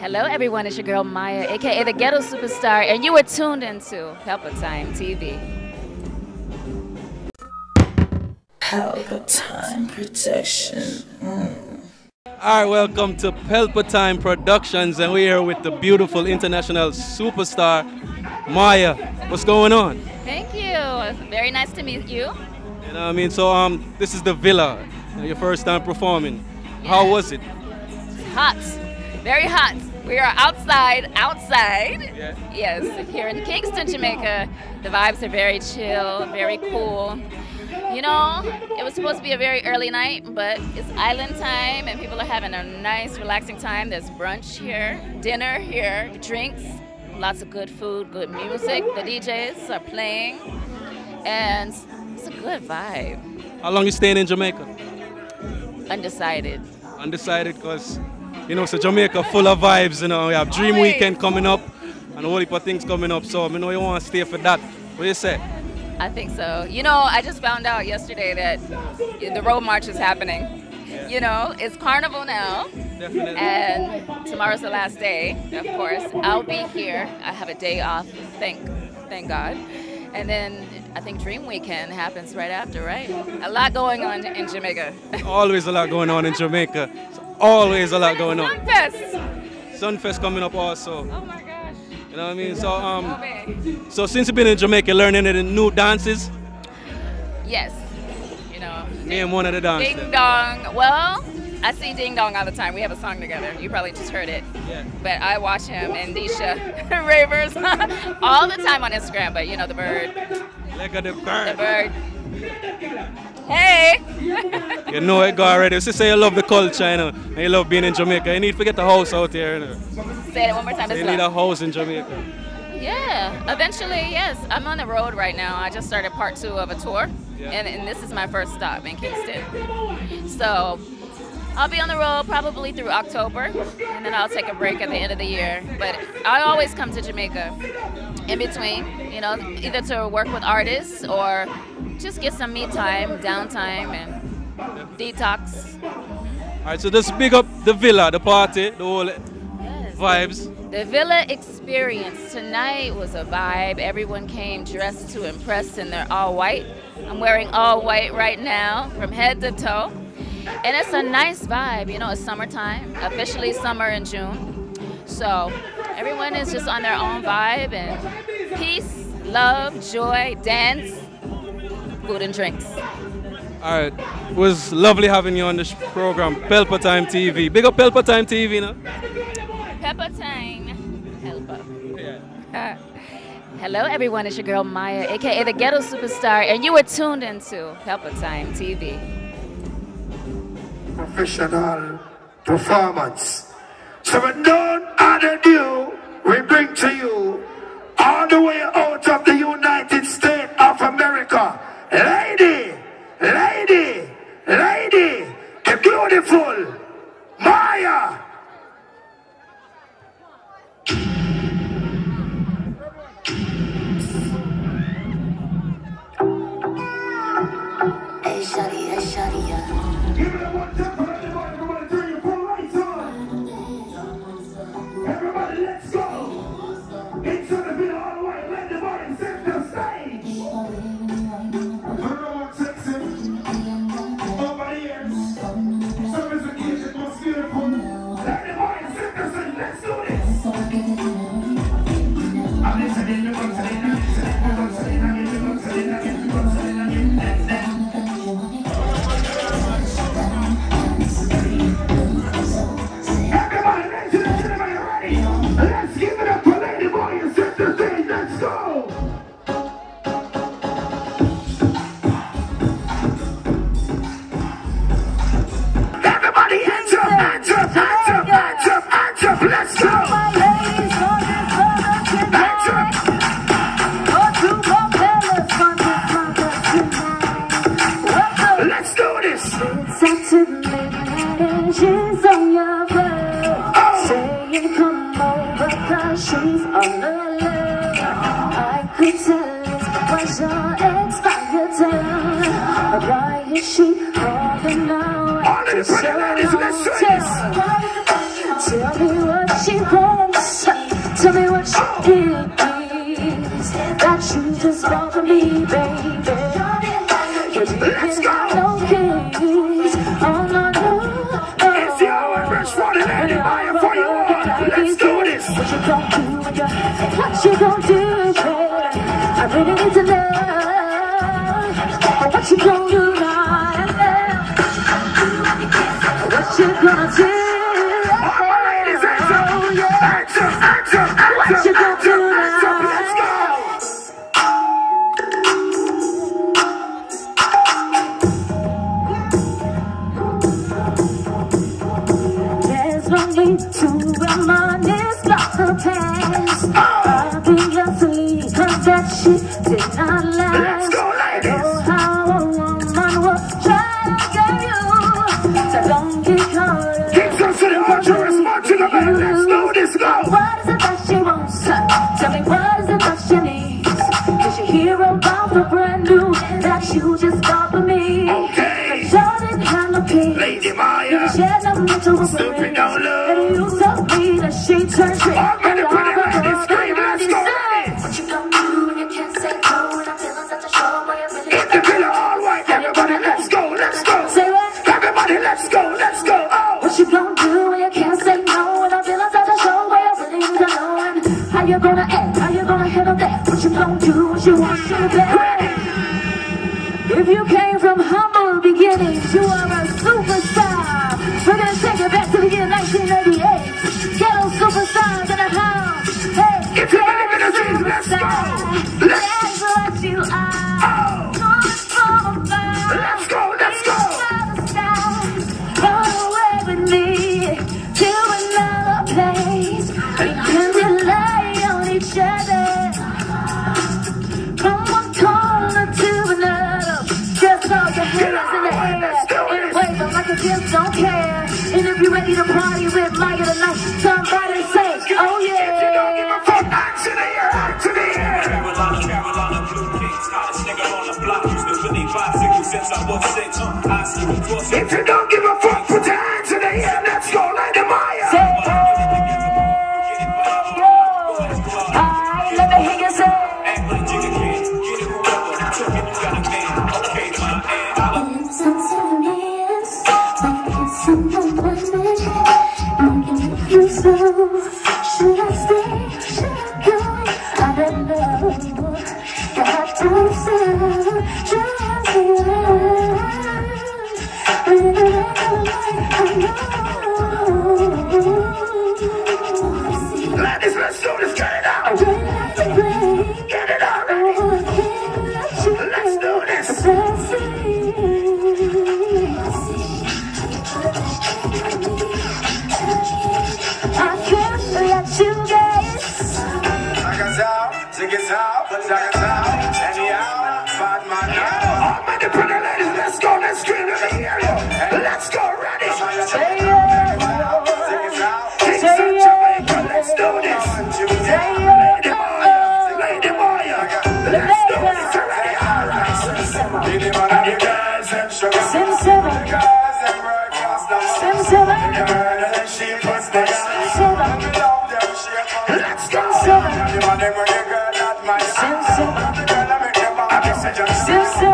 Hello, everyone. It's your girl Mya, aka the Ghetto Superstar, and you are tuned into Time TV. Time Protection. Mm. All right, welcome to Pelpa Time Productions, and we're here with the beautiful international superstar, Mya. What's going on? Thank you. Very nice to meet you. You know what I mean? So, um, this is the Villa. Your first time performing. How was it? Hot. Very hot. We are outside, outside. Yeah. Yes, here in Kingston, Jamaica. The vibes are very chill, very cool. You know, it was supposed to be a very early night, but it's island time and people are having a nice, relaxing time. There's brunch here, dinner here, drinks, lots of good food, good music. The DJs are playing, and it's a good vibe. How long you staying in Jamaica? Undecided. Undecided because you know, so Jamaica full of vibes, you know. We have Dream Weekend coming up and a whole heap of things coming up. So I know you want to stay for that. What do you say? I think so. You know, I just found out yesterday that the road march is happening. Yeah. You know, it's carnival now. Definitely. And tomorrow's the last day, of course. I'll be here. I have a day off, thank thank God. And then I think Dream Weekend happens right after, right? A lot going on in Jamaica. Always a lot going on in Jamaica. Always a lot going on. Sunfest. Sunfest coming up also. Oh my gosh. You know what I mean? So um, so since you've been in Jamaica, learning any new dances? Yes. You know. Name one of the dances. Ding dong. Well, I see Ding Dong all the time. We have a song together. You probably just heard it. Yeah. But I watch him and Disha Ravers all the time on Instagram. But you know the bird. Look at the bird. The bird. Hey! you know it go already. You say you love the culture, you know, and you love being in Jamaica. You need to get a house out here, you know. Say it one more time. So you need a house in Jamaica. Yeah, eventually, yes. I'm on the road right now. I just started part two of a tour, yeah. and, and this is my first stop in Kingston. So I'll be on the road probably through October, and then I'll take a break at the end of the year. But I always come to Jamaica in between, you know, either to work with artists or just get some me time, downtime, and detox. All right, so just big up the villa, the party, the whole yes. vibes. The villa experience tonight was a vibe. Everyone came dressed to impress, and they're all white. I'm wearing all white right now, from head to toe. And it's a nice vibe. You know, it's summertime, officially summer in June. So everyone is just on their own vibe and peace, love, joy, dance, food and drinks. All right. It was lovely having you on this program, Pelpa Time TV. Big up Pelpa Time TV, no? Pepper Time. Pelpa. Yeah. Uh, hello, everyone. It's your girl Mya, aka the Ghetto Superstar, and you are tuned into Pelpa Time TV. Professional performance. So, when none other do, we bring to you Why is she calling out for so Tell me what she wants. Tell me what she needs. Oh. That you just waiting to know what you gonna do now. Let's go! Let's go. If you don't give a fuck. Let's consider. Let's consider. Since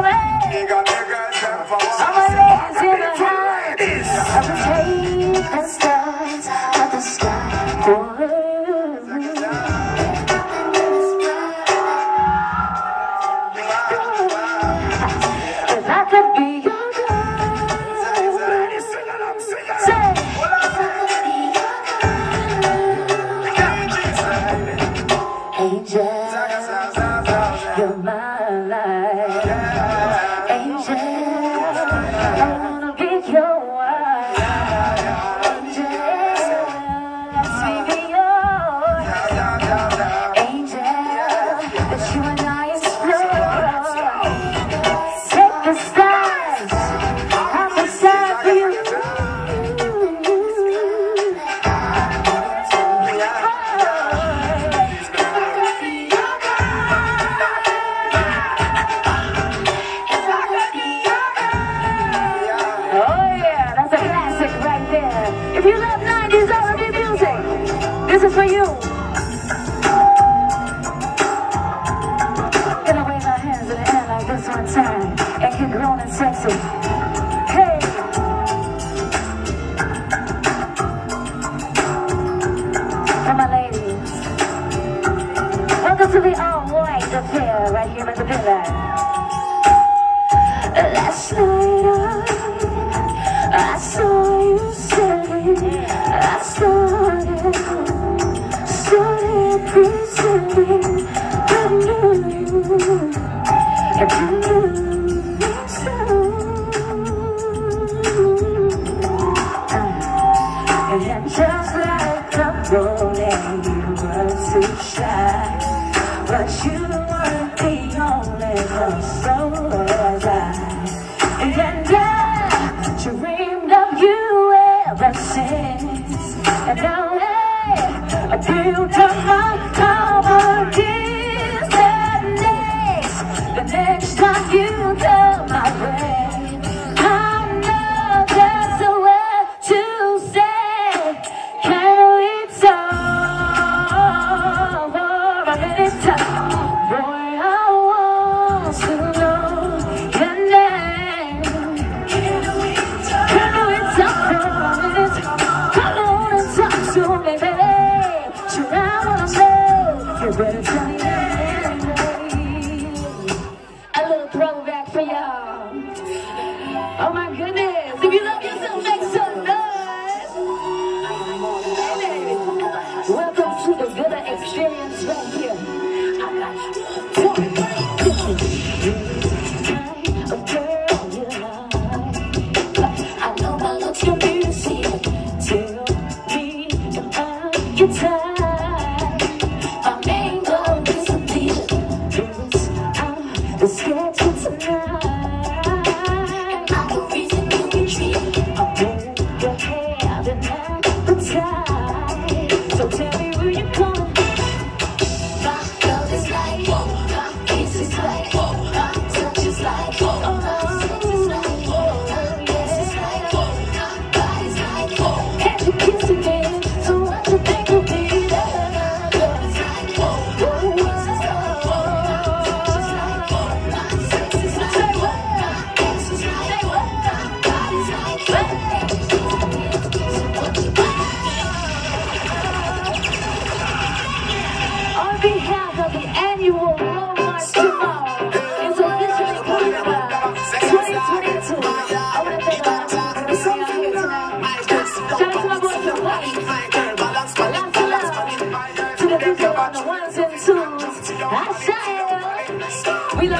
But you Oh my goodness! If you love yourself,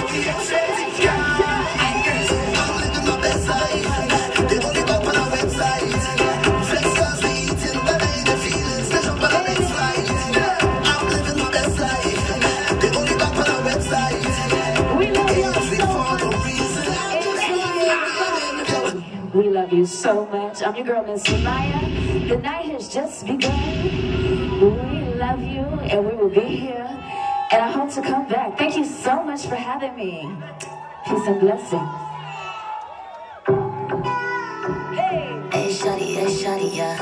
we. Love you so much. I'm your girl, Miss Mya. The night has just begun. We love you, and we will be here. And I hope to come back. Thank you so much for having me. Peace and blessings. Hey. Hey, shawty, shawty, yeah.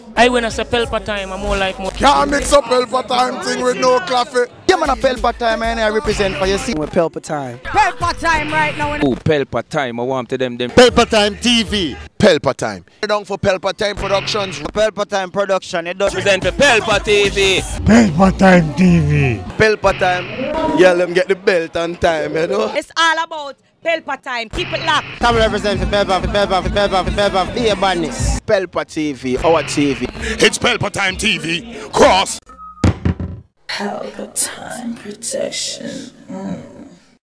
I when I say Pelpa Time, I'm more like more. Can't mix up Pelpa time thing with no coffee. Yeah, man, a Pelpa time, man. I represent for you. See, with Pelpa time. Pelpa time right now. Oh, Pelpa time. I want to them them. Pelpa time TV. Pelpa time. Down for Pelpa time productions. Pelpa time production. It does Represent for Pelpa TV. Pelpa time TV. Pelpa time. Yeah, let them get the belt on time, you know. It's all about Pelpa time. Keep it locked. Come represent for Pelpa, for Pelpa, for Pelpa, for Pelpa. Be a badness. Pelpa TV, our TV. It's Pelpa time TV. Cross. Palpatine protection. Mm.